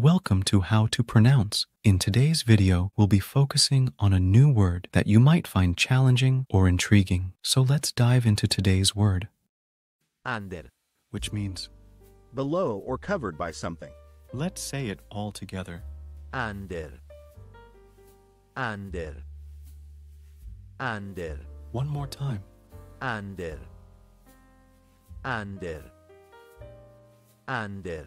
Welcome to How to Pronounce. In today's video, we'll be focusing on a new word that you might find challenging or intriguing. So let's dive into today's word, under, which means below or covered by something. let's say it all together. under, under, under, One more time. under, under, under.